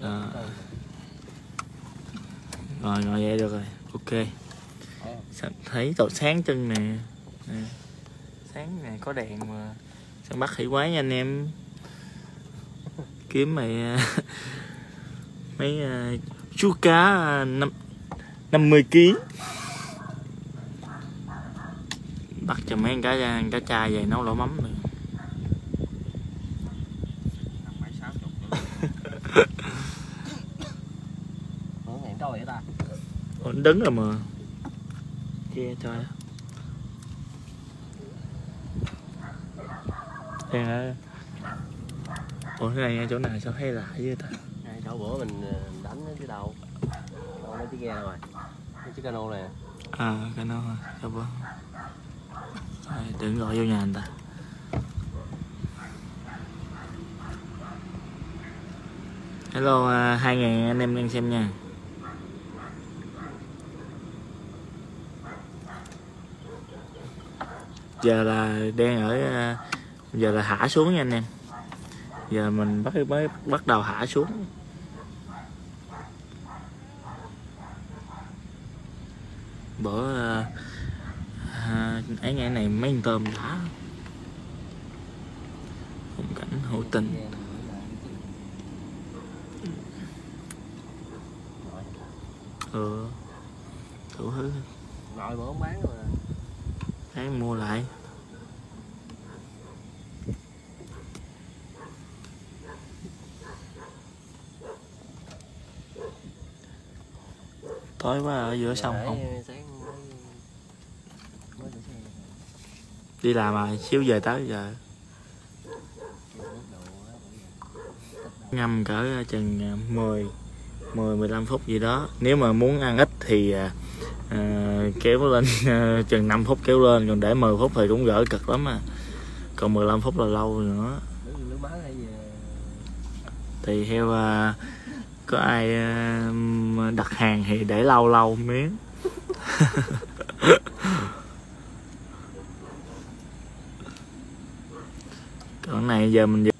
Đó. rồi ngồi vậy được rồi. Ok. Sao thấy tàu sáng chân nè. Nè. sáng nè có đèn mà. Săn bắt khỉ quái nha anh em? Kiếm mày à, mấy uh, chú cá à, năm năm 50 kg bắt cho mấy con cá cá cha về nấu lẩu mắm nữa mấy sáu chục Ủa hẹn trôi vậy ta Ủa, nó đứng rồi mà. Kia trời. Đen ở Ủa cái này chỗ này sao hay lạ vậy ta? Ngay chỗ bữa mình ờ, đánh cái đầu. Đâu mấy chiếc ghe rồi. Mấy chiếc cano này. À nó hả? Sao bữa? Rồi, Đừng gọi vô nhà người ta. Hello à, hai ngàn anh em đang xem nha Giờ là đang ở à, Giờ là hạ xuống nha anh em. Giờ mình bắt mới bắt đầu hạ xuống. Bữa à, ấy ngày này mấy tôm đã. Khung cảnh hữu tình. Rồi. ừ. Đủ thứ. Rồi bữa bán mà thấy mua lại tối quá ở giữa sông không. đi làm mà xíu về tới giờ. Ngâm cỡ chừng à, 10 10 15 phút gì đó. Nếu mà muốn ăn ít thì à, à, kéo lên à, chừng 5 phút kéo lên còn để 10 phút thì cũng gỡ cực lắm à. Còn 15 phút là lâu nữa. Thì theo à, có ai à, đặt hàng thì để lâu lâu miếng. Còn này giờ mình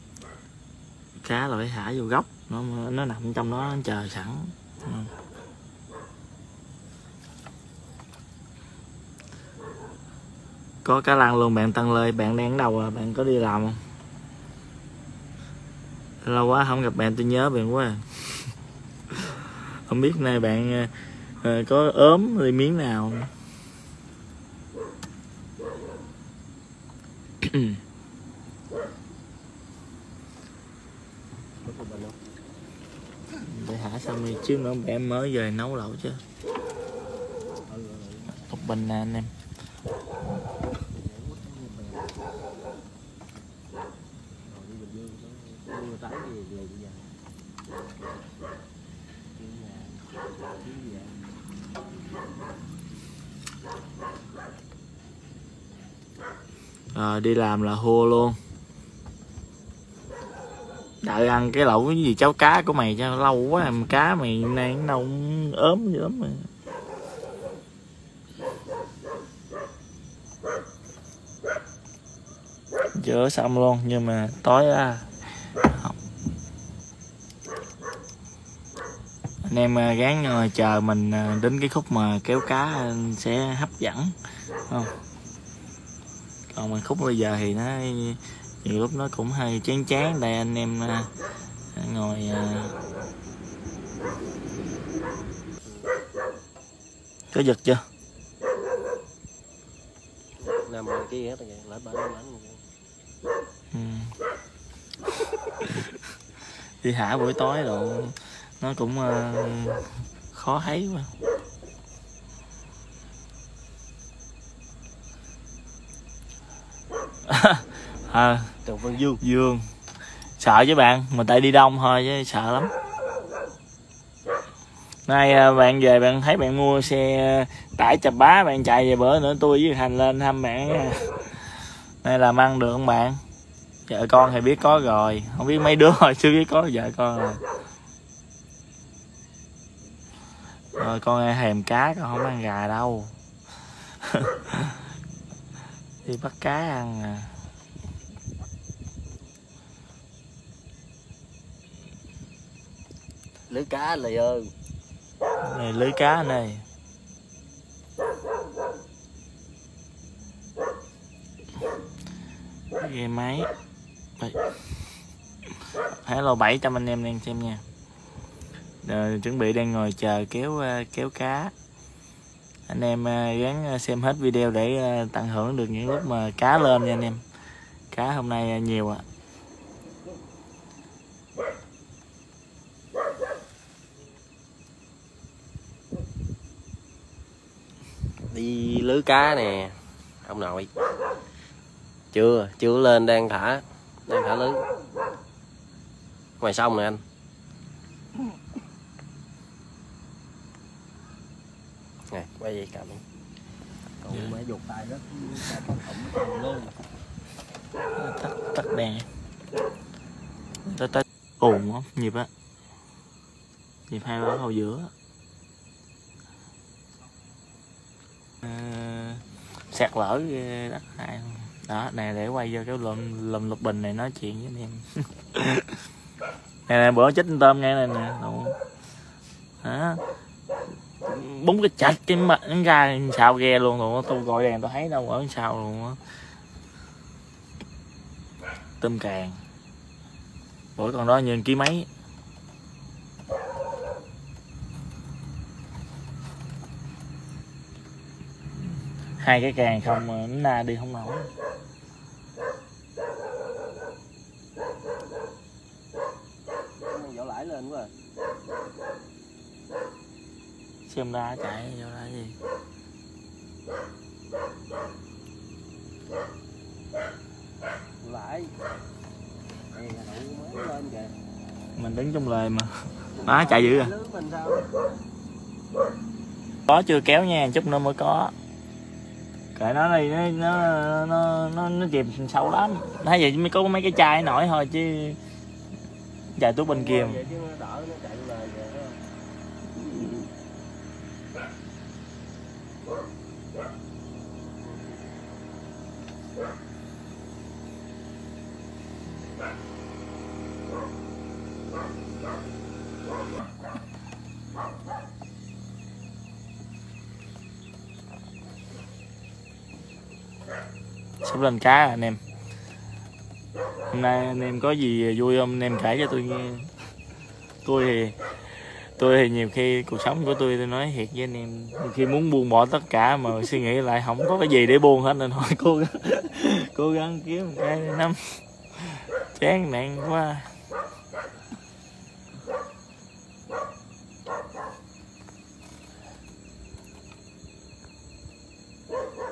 cá là phải thả vô góc nó nó nằm trong đó, nó chờ sẵn. Có cá lăng luôn, bạn tăng lê, bạn đang ở đâu à? Bạn có đi làm không? Lâu quá không gặp bạn, tôi nhớ bạn quá à không biết nay bạn ờ, ờ, có ốm thì miếng nào để hả xong đi chứ nữa em mới về nấu lẩu chứ một bình nè anh em Thank you Bình Dương nó mưa tái gì về bây giờ Kiếm nhà kiếm gì vậy à, đi làm là hua luôn. Đợi ăn cái lẩu cái gì cháo cá của mày cho lâu quá làm cá mày nay nó đâu cũng ốm dữ lắm mà. chữa xong luôn nhưng mà tối á anh em à, gán à, chờ mình à, đến cái khúc mà kéo cá sẽ hấp dẫn không? Còn mà khúc bây giờ thì nó nhiều lúc nó cũng hơi chán chán đây anh em à, ngồi à, có giật chưa Nằm ngoài kia hết rồi lỡ bả kìa. Ừ. đi hả buổi tối rồi nó cũng à, khó thấy quá à, Trần Văn Dương. Dương. Sợ chứ bạn mà tại đi đông thôi chứ sợ lắm. Nay à, bạn về bạn thấy bạn mua xe tải chập bá bạn chạy về bữa nữa tôi với thành lên thăm bạn. Nay làm ăn được không bạn? Vợ con thì biết có rồi không biết mấy đứa hồi chưa biết có vợ con rồi. Rồi con ơi, thèm cá con không ăn gà đâu. Đi bắt cá ăn à lưới cá lì ơi này lưới cá này. Ghe máy. Hello Thái lô 700 anh em đang xem nha. Rồi, chuẩn bị đang ngồi chờ kéo ờ, kéo cá. Anh em ờ, gắng xem hết video để tận hưởng được những lúc mà cá lên nha anh em. Cá hôm nay nhiều ạ. Đi lưới cá nè. Ông nội. Chưa chưa lên đang thả đang thả lưới. Ngoài sông nè anh. Nè quay gì cầm. Còn mới dục tay rất luôn tắt tắt đèn. Tới tới. Ồn không nhịp á. Nhịp hai ba hầu giữa à, Ờ, sạt lở đất hại đó nè để quay vô cái lùm lùm lục bình này nói chuyện với anh em. Nè nè, bữa chết tôm nghe này nè hả? Búng cái chạch cái mặt nó ra sao ghe luôn rồi tôi gọi đèn, tôi thấy đâu ở sau luôn á. Tôm càng. Bữa con đó như ký mấy? Hai cái càng không mà nó na đi không nổi. Lãi lên quá à. xem ra chạy vô ra gì? Lãi. Ê, đậu mới lên kìa. Mình đứng trong lời mà. Má chạy dữ à. Có chưa kéo nha chút nữa mới có kệ nó đi nó nó nó nó, nó chìm sâu lắm thấy vậy mới có mấy cái chai nổi thôi chứ chạy túi bên kia Yeah. Vậy chứ nó đỡ nó chạy lời kìa thấy không? Sắp lên cá à, anh em. Hôm nay anh em có gì vui không? Anh em kể cho tôi nghe. Tôi thì tôi thì nhiều khi cuộc sống của tôi tôi nói thiệt với anh em, nhiều khi muốn buông bỏ tất cả mà suy nghĩ lại không có cái gì để buông hết nên thôi, cố gắng cố gắng kiếm một cái năm chán nản quá.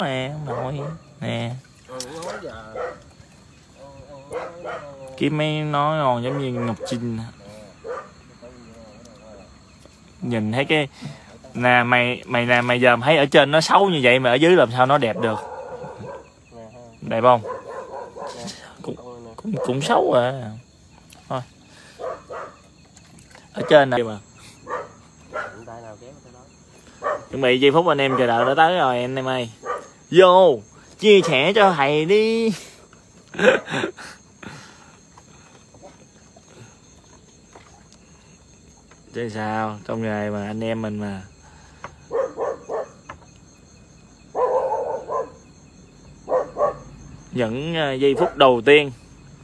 Nè, ông nội. Nè Ừ, nói giờ cái mấy nó ngon giống như ngọc trinh. Nhìn thấy cái nè mày mày nè mày giờ thấy ở trên nó xấu như vậy mà ở dưới làm sao nó đẹp được? Đẹp không? Cũng cũng, cũng xấu à. Thôi. Ở trên này mà chuẩn bị giây phút anh em chờ đợi đã tới rồi anh em ơi. Vô chia sẻ cho thầy đi. chứ sao? Trong nghề mà anh em mình mà. Những ờ, giây phút đầu tiên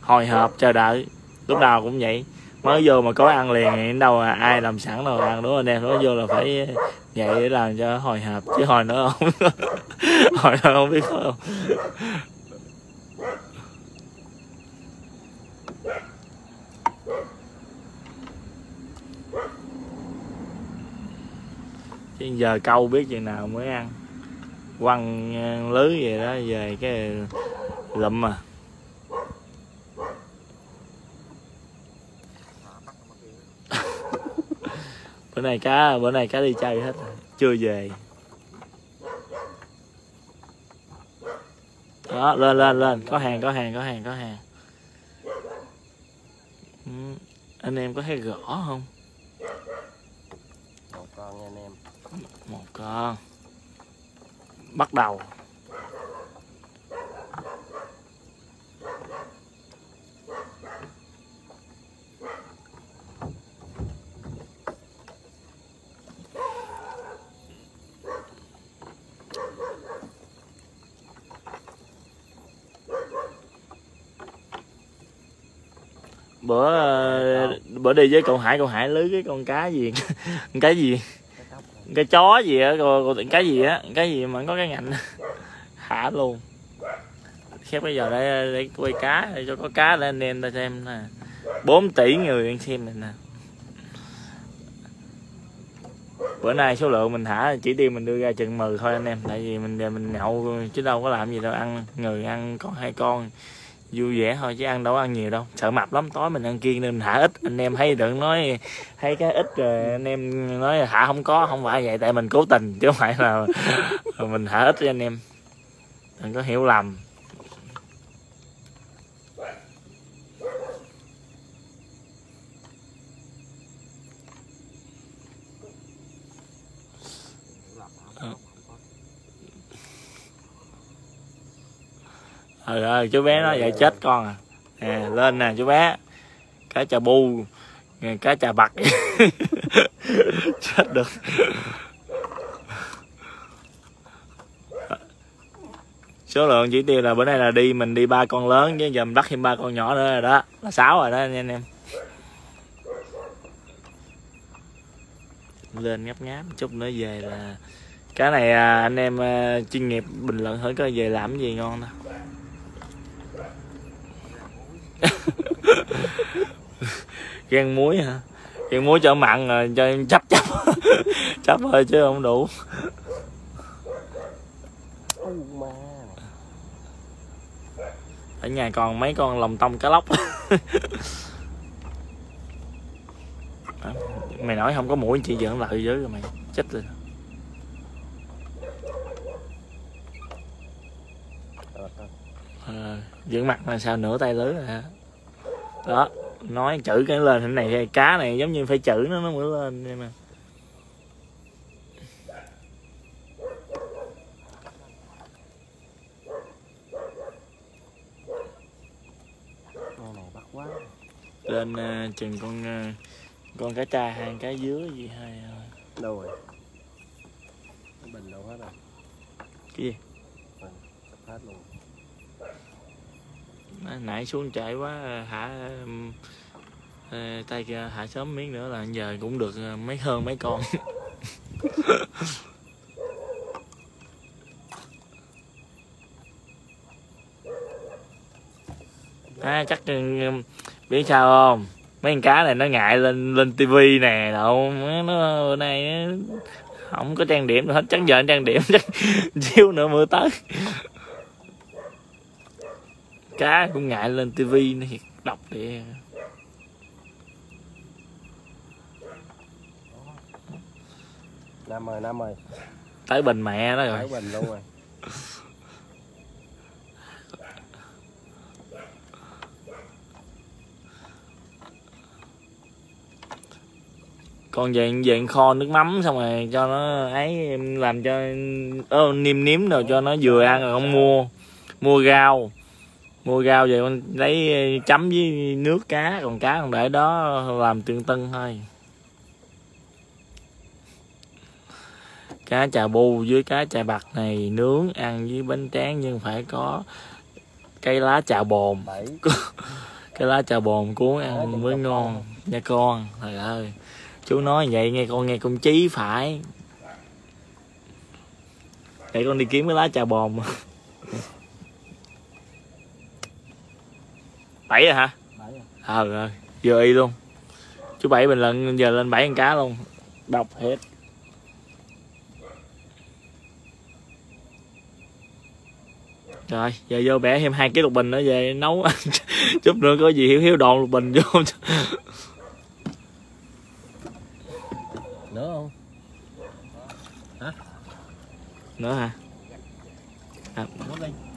hồi hộp chờ đợi, lúc nào cũng vậy. Mới vô mà có ăn liền thì đâu à ai làm sẵn đồ ăn, đúng không anh em nó vô là phải ờ, vậy để làm cho hồi hộp, chứ hồi nữa không, hồi nữa không biết không? Chứ giờ câu biết chừng nào mới ăn. Quăng ờ, lưới vậy đó về cái lụm à. Bữa nay cá bữa nay cá đi chơi hết rồi, chưa về. Đó lên lên lên có hàng có hàng có hàng có hàng. Ừ, anh em có thấy rõ không? Ờ. bắt đầu. Bữa ờ, bữa đi với cậu hải cậu hải lưới cái con cá gì? Con cá gì? Cái chó gì á cái gì á, cái gì mà có cái ngạnh thả luôn. Khép bây giờ để để quay cá, để cho có cá để anh em ta xem nè. 4 tỷ người đang xem này nè. Bữa nay số lượng mình thả, chỉ tiêu mình đưa ra chừng mười thôi anh em. Tại vì mình mình nhậu chứ đâu có làm gì đâu, ăn, người ăn con hai con vui vẻ thôi chứ ăn đâu ăn nhiều đâu. Sợ mập lắm, tối mình ăn kiêng nên mình thả ít. Anh em thấy đừng nói, thấy cái ít rồi anh em nói thả không có, không phải vậy, tại mình cố tình chứ không phải là mình thả ít cho anh em. Đừng có hiểu lầm. Ừ, ừ chú bé nó vậy chết con à. Nè lên nè chú bé. Cá trà bu cá trà bạc chết được. Số lượng chỉ tiêu là bữa nay là đi mình đi ba con lớn với giờ mình bắt thêm ba con nhỏ nữa rồi đó. Là sáu rồi đó anh em. Lên ngáp ngáp chút nữa về là cái này à, anh em à, chuyên nghiệp bình luận hỏi coi về làm gì ngon đâu gan muối hả? Gan muối cho mặn rồi cho em chấp chấp chấp thôi chứ không đủ. Ở nhà còn mấy con lòng tông cá lóc. Mày nói không có mũi chị giỡn lợi với rồi mày chết rồi. Ờ, à, dưỡng mặt là sao nửa tay lưới rồi hả? Đó nói chữ cái lên thế này cá này giống như phải chữ nó nó mới lên vậy mà lên uh, chừng con uh, con cá tra hai cá dứa gì hay uh... đâu rồi? Bình đâu hết rồi? Cái gì? Bình hết luôn nãy xuống chạy quá hả tay kia hạ sớm miếng nữa là giờ cũng được ờ, mấy hơn mấy con. À, chắc biết sao không? Mấy con cá này nó ngại lên lên tivi nè đâu nó bữa nay không có trang điểm hết. Chắc giờ trang điểm chắc chiếu nữa mưa tới cá cũng ngại lên tivi nó thiệt độc địa năm rồi năm rồi tới bình mẹ đó rồi. Tới bình luôn rồi. Còn về về kho nước mắm xong rồi cho nó ấy em làm cho ơ niêm nếm rồi cho nó vừa ăn rồi không mua. Mua rau mua rau về con lấy chấm với nước cá còn cá còn để đó làm tương tân thôi. Cá trà bu với cá trà bạc này nướng ăn với bánh tráng nhưng phải có cây lá trà bồn. Cái lá trà bồn cuốn ăn mới ngon. Nha con trời ơi. Chú nói vậy nghe con nghe con chí phải. Để con đi kiếm cái lá trà bồn bảy rồi hả? Ờ rồi giờ y luôn. Chú bảy bình luận giờ lên bảy con cá luôn. Đọc hết. Rồi giờ vô bẻ thêm hai cái lục bình nữa về nấu chút nữa có gì hiếu hiếu đòn lục bình vô. Nữa không? Hả? Nữa hả? À,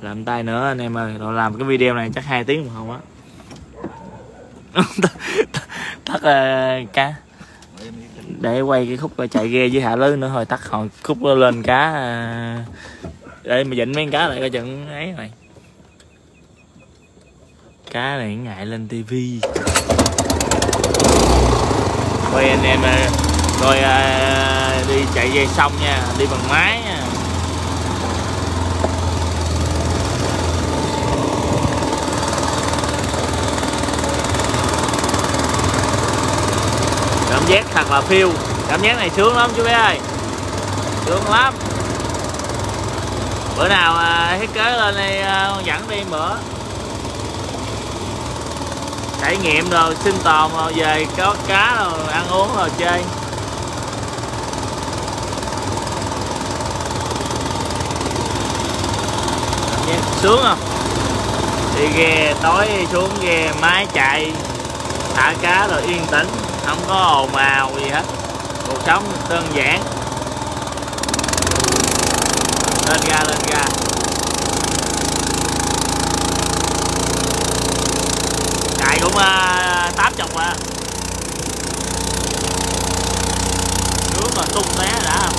làm tay nữa anh em ơi. Làm cái video này chắc hai tiếng đồng hồ á tắt uh, cá. Để quay cái khúc chạy ghe với hạ lưới nữa thôi tắt hồi khúc lên cá uh, để mà dịnh mấy con cá lại coi chừng ấy này cá này ngại lên tivi quay anh em ờ, rồi uh, đi chạy ghe xong nha đi bằng máy nha cảm giác thật là phiêu cảm giác này sướng lắm chú bé ơi. Sướng lắm. Bữa nào à, thiết kế lên đây à, dẫn đi bữa trải nghiệm rồi sinh tồn rồi về có cá rồi ăn uống rồi chơi. Cảm giác sướng không? Đi ghe tối xuống ghe máy chạy thả cá rồi yên tĩnh không có ồn ào gì hết. Cuộc sống đơn giản. Lên ga lên ga. Chạy cũng à, tám chục à. Nước mà tung té đã không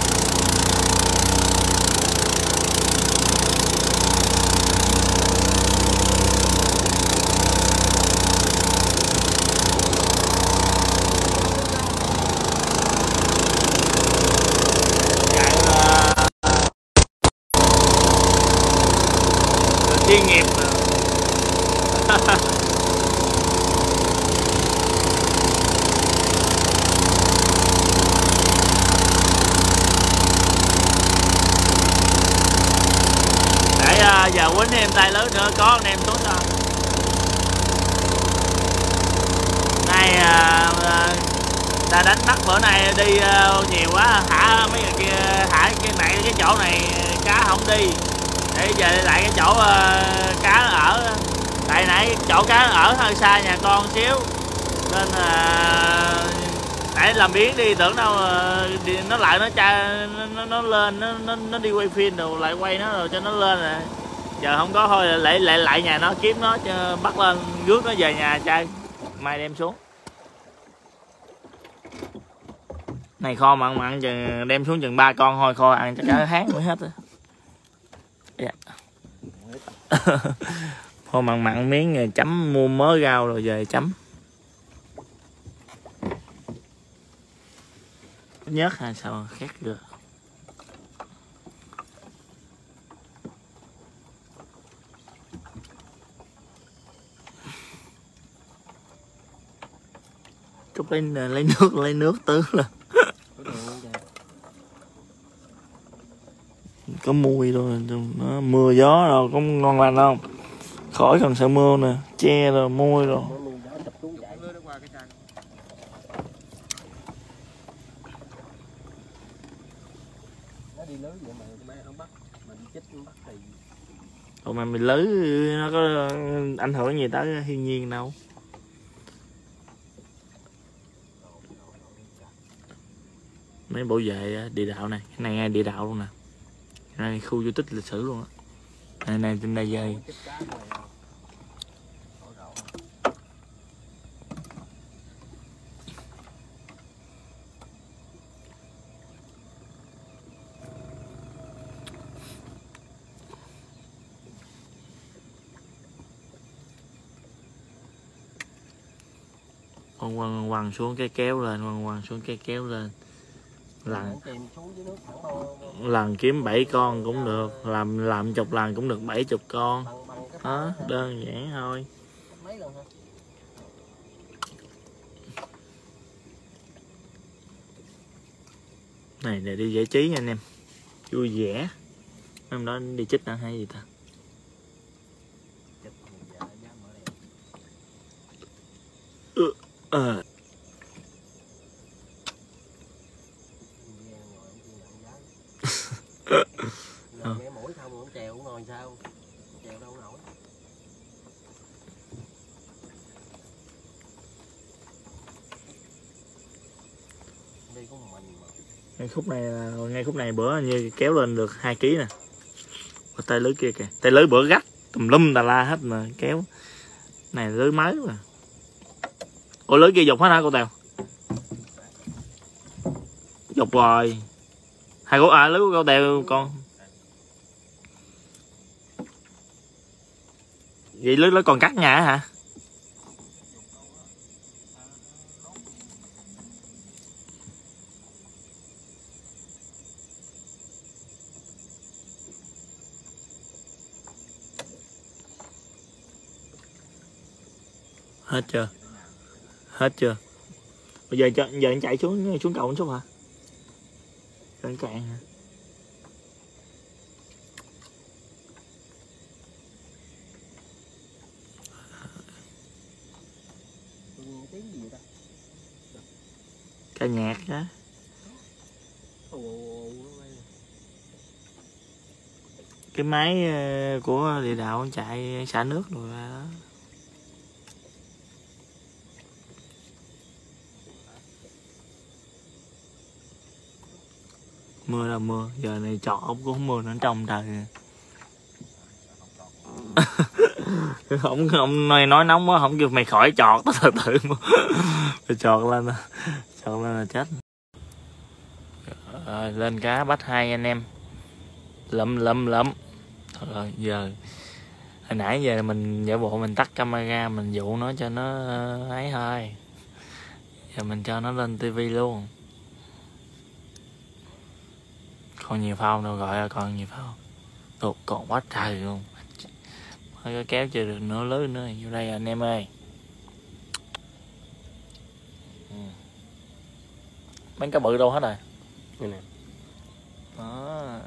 chạy là chuyên nghiệp để à, giờ quýnh em tay lớn nữa có anh em tốt hơn nay à, à, ta đánh bắt bữa nay đi à, nhiều quá thả mấy người kia thả cái này cái chỗ này cá không đi. Để về lại cái chỗ à, cá ở tại nãy chỗ cá ở hơi xa nhà con xíu. Nên là nãy làm biến đi tưởng đâu à, đi, nó lại nó cha nó, nó, nó lên nó, nó nó đi quay phim rồi lại quay nó rồi cho nó lên rồi giờ không có thôi, lại lại lại nhà nó, kiếm nó bắt lên rước nó về nhà trai mai đem xuống. Này kho mặn mặn, chừng, đem xuống chừng ba con thôi, kho ăn chắc cả tháng mới hết á. Dạ. Kho mặn mặn, miếng rồi chấm, mua mớ rau rồi về chấm. Nhớt hay sao khác được? Chút lấy lấy nước lấy nước tứ là có mùi rồi nó mưa gió rồi có ngon lành không? Khỏi cần sợ mưa nè che rồi môi rồi. Ủa mà mình lưới nó có ảnh hưởng gì tới thiên nhiên đâu mấy bộ vệ à, địa đạo này. Cái này ngay địa đạo luôn nè. Cái này khu di tích lịch sử luôn á. Này này, trên đây dây quăng quăng quăng xuống cái kéo lên, quăng quăng xuống cái kéo lên lần lần kiếm 7 con cũng được làm làm chục lần cũng được 70 con. Đó. Đơn giản thôi. Này để đi giải trí nha anh em. Vui vẻ. Hôm đó đi chích ăn hay gì ta? Thì dạ giá mở đèn ờ Nghe ngồi ông kia nhận giá Giờ nghe mũi không ông chèo cũng ngồi sao chèo đâu nổi đi có một mình mà ngay khúc này là ngay khúc này bữa như kéo lên được 2 kg nè. Và tay lưới kia kìa. Tay lưới bữa gắt, tùm lum tà la hết mà kéo. Này, lưới mới mà ủa, lưới kia dục hết hả cô tèo? Dục rồi. Hai cô à lưới của cô tèo con vậy lưới nó còn cắt nhà hả? Hết chưa? Hết chưa? Bây giờ cho giờ anh chạy xuống xuống cầu một chút hả? Anh cạn hả? Ca nhạc đó cái máy ờ, của địa đạo chạy xả nước rồi đó mưa là mưa, giờ này trọ cũng không mưa, nó trong trời. Không không nói nói nóng quá, không kêu mày khỏi chọt, từ từ mày chọt lên chọt lên là chết. Rồi lên cá bắt hai anh em. Lấm lấm lấm. Rồi giờ, hồi nãy giờ mình giả bộ mình tắt camera, mình dụ nó cho nó ấy thôi. Giờ mình cho nó lên tivi luôn còn nhiều phao đâu gọi là còn nhiều phao Ồ, còn quá trời luôn. Hơi có kéo chưa được nửa lưới nữa. Vô đây anh em ơi. Ừ. mấy cá bự đâu hết rồi? Đây nè đó.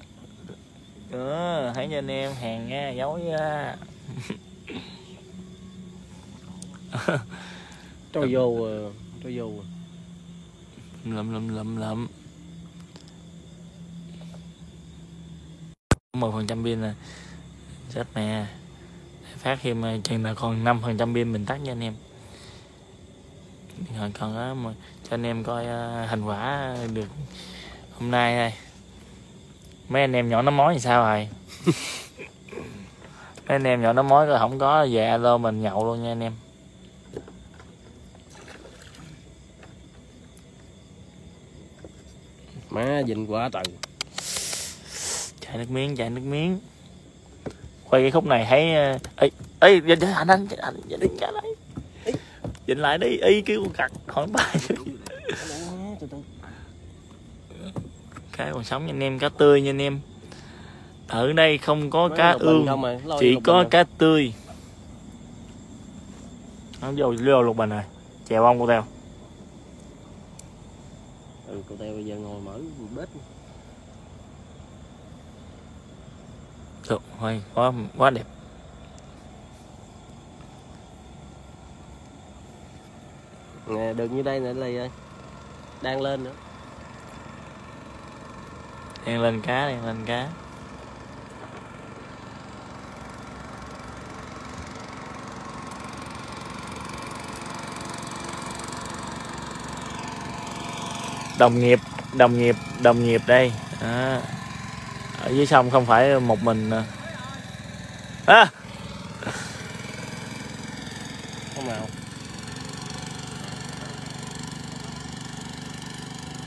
Đó thấy cho anh em hàng nha giấu ra trôi vô ờ, trôi vô. Lụm lụm lụm lụm một phần trăm pin nè chết mẹ. Phát thêm ờ, chừng là còn 5 phần trăm pin mình tắt nha anh em. Rồi còn đó mà cho anh em coi ờ, thành quả được hôm nay đây. Mấy anh em nhỏ nó mối thì sao rồi? Mấy anh em nhỏ nó mối rồi không có về alo mình nhậu luôn nha anh em. Má dình quá trời chạy nước miếng chạy nước miếng. Quay cái khúc này thấy ờ, ê giờ giờ anh anh anh đứng ra đây dịnh lại đi y kêu con cặt hỏi bài cá còn sống nha anh em cá tươi nha anh em. Ở đây không có cá lục bình ương chỉ có cá tươi. Nó vô vô lục bình rồi. Chèo bông cô teo ừ cô teo bây giờ ngồi mở bếp thôi quá quá đẹp. Nè đừng như đây nè lì ơi. Đang lên nữa. Đang lên cá đang lên cá. Đồng nghiệp đồng nghiệp đồng nghiệp đây. À. ở dưới sông không phải một mình à. Không nào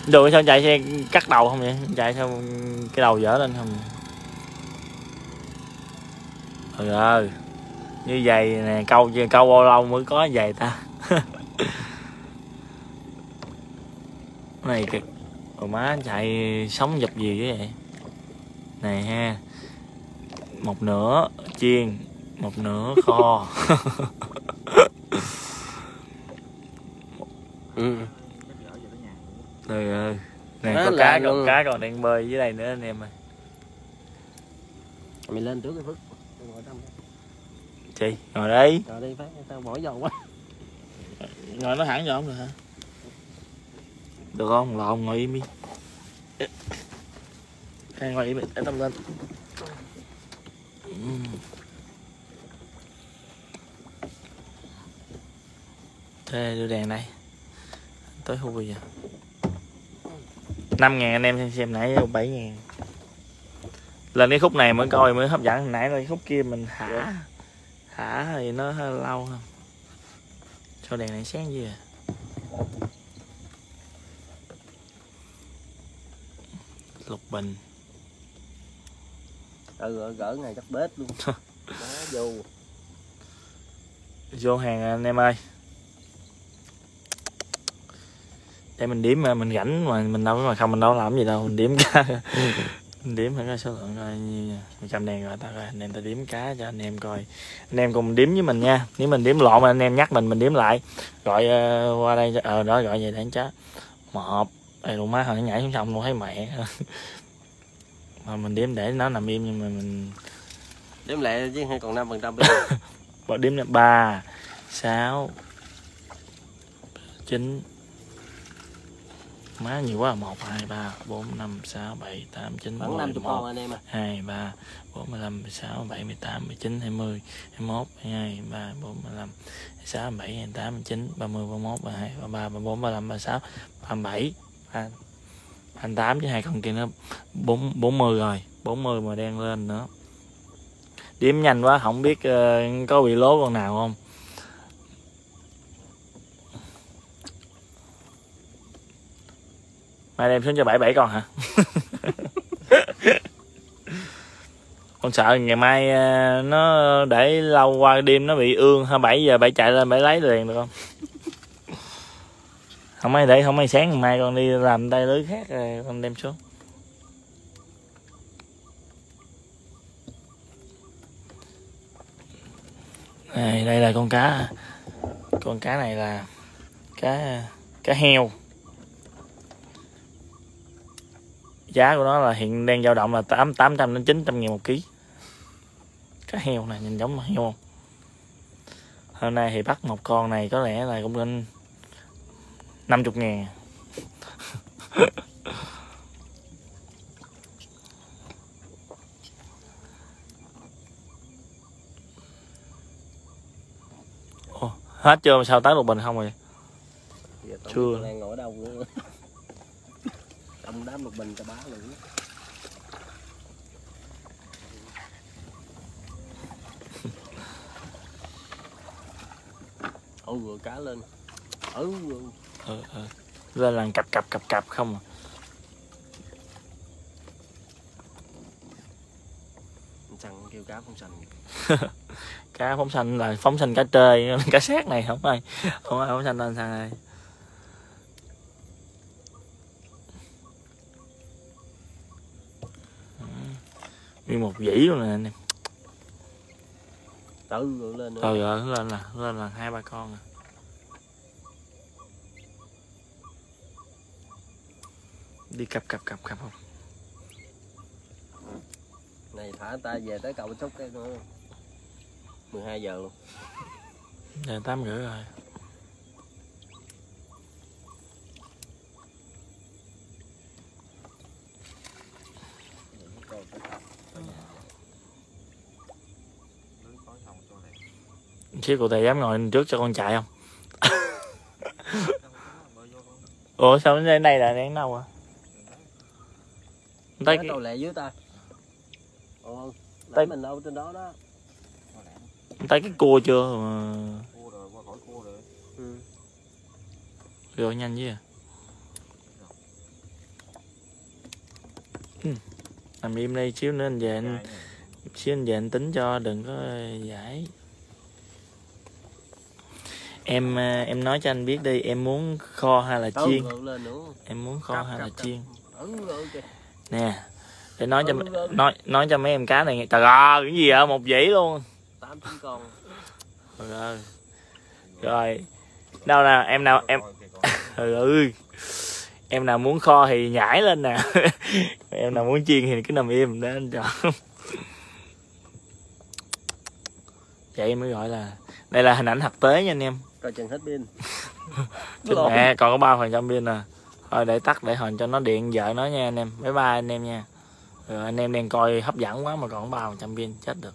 Đường sao chạy xe cắt đầu không vậy? Chạy sao cái đầu dở lên không? Ừ ơi. Như vậy nè, câu câu bao lâu mới có vậy ta? này kìa. Ồ má chạy sống dập gì vậy? Này ha. Một nửa chiên, một nửa kho. ừ Trời ơi. Nè có cá còn cá còn đang bơi dưới đây nữa anh em ơi. mày lên trước cái phước Tao ngồi đây. Chị, ngồi đây. đi phát tao mỏi dầu quá ngồi nó hẳn rồi không được hả được không lộn ngồi im đi Hay ngồi im để tâm lên Thế đưa đèn đây. Tới hôi giờ. Năm ngàn anh em xem, xem nãy bảy ngàn. Lên cái khúc này mới coi mới hấp dẫn. Nãy là khúc kia mình thả. Thả thì nó hơi lâu hơn. Sao đèn này sáng gì à lục bình ừ gỡ ngày chắc bếp luôn. Má vô. Vô hàng anh em ơi. Để mình điểm mà mình rảnh mà mình đâu mà không mình đâu làm gì đâu mình điểm cá. Đếm phải coi số lượng coi nhiêu cầm đèn rồi ta coi anh em ta đếm cá cho anh em coi. Anh em cùng đếm với mình nha. Nếu mình đếm lộn mà anh em nhắc mình mình đếm lại. Gọi ờ, qua đây ờ đó gọi về đánh chá một đây luôn má hồi nó nhảy xuống sông luôn thấy mẹ mà mình đếm để nó nằm im nhưng mà mình đếm lại chứ hay còn năm phần trăm. Bỏ đếm là ba sáu chín. Má nhiều quá một hai ba bốn năm sáu bảy tám chín mười một con anh em à. hai ba bốn mươi lăm sáu bảy mươi tám mười chín hai mươi hai mốt hai hai ba bốn mươi lăm sáu bảy hai tám chín ba mươi ba mốt ba hai ba ba ba bốn ba lăm ba sáu ba bảy ba hai tám chứ hai con kia nó bốn bốn mươi rồi bốn mươi mà đang lên nữa. Điểm nhanh quá không biết uh, có bị lố con nào không? Mai đem xuống cho bảy bảy con hả? Con sợ ngày mai ờ, nó để lâu qua đêm nó bị ương ha bảy giờ bảy chạy lên bảy lấy liền được không? không ai để, không ai sáng, mai con đi làm tay lưới khác rồi con đem xuống. Này, đây là con cá. Con cá này là cá cá heo. Giá của nó là hiện đang dao động là tám tám trăm đến chín trăm nghìn một ký. Cá heo này nhìn giống heo không? Hôm nay thì bắt một con này có lẽ là cũng nên 50 ngàn. Ồ, hết chưa? Sao tán được bình không rồi? Chưa. đang ngồi đâu nữa trong đám lục bình cho bá luôn ấu vừa cá lên. Ấu vừa ừ, ừ. lên là cặp cặp cặp cặp không à. săn kêu cá không sành cá phóng sanh là phóng sanh cá trê cá sát này không ai không ai phóng sanh lên sang Ừ. nguyên một dĩ luôn nè anh em tự vừa lên nữa ừ rồi lên là lên là hai ba con à. Đi cặp cặp cặp cặp không này thả ta về tới cầu xúc cái nữa 12 giờ luôn giờ tám rưỡi rồi Chứ cụ thầy dám ngồi trước cho con chạy không? Ủa sao đến đây đây là đang đâu à? Tới cái, đâu lẹ dưới ta. Tới- tới mình đâu trên đó đó. Tới cái cua chưa? Mà cua rồi qua khỏi cua rồi. Ừ. rồi nhanh chứ à. Ừ. Nằm im đây xíu nữa anh về anh xíu anh về anh tính cho đừng có giải. Em à, em nói cho anh biết đi em muốn kho hay là chiên? rồi lên nữa. Em muốn kho hay là chiên? Ừ nè để nói cho Ừ, ừ. nói nói cho mấy em cá này trời ơi cái gì vậy? Một dĩ luôn. Tám chín con. Ơi. Rồi đâu nào em nào em ừ, ừ. em nào muốn kho thì nhảy lên nè. Em nào muốn chiên thì cứ nằm im để anh chọn vậy mới gọi là đây là hình ảnh thực tế nha anh em. Coi chừng hết pin. Mẹ còn có ba phần trăm pin à rồi để tắt để hình cho nó điện vợ nó nha anh em. Bye bye anh em nha. Rồi, anh em đang coi hấp dẫn quá mà còn ba phần trăm pin chết được.